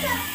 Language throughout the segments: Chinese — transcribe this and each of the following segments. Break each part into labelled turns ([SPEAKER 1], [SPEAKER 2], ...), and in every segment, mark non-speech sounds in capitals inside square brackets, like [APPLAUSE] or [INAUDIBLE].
[SPEAKER 1] Yes!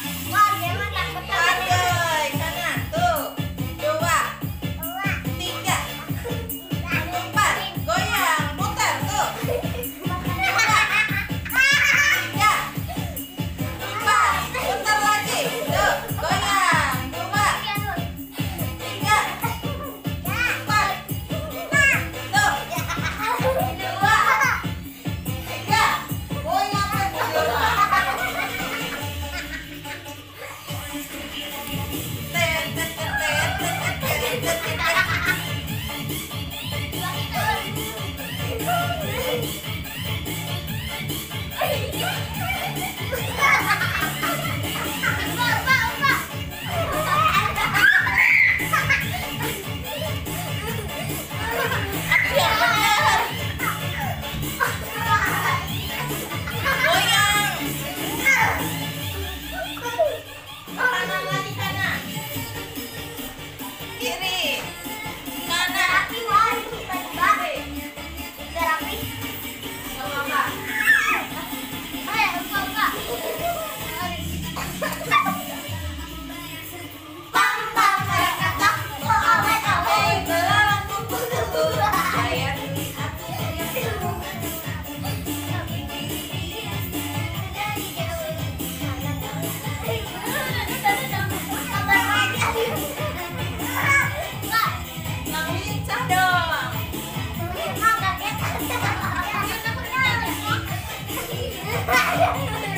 [SPEAKER 1] 哎 [LAUGHS] 呀